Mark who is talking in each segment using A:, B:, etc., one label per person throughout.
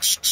A: Shh, shh, shh.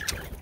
A: next time.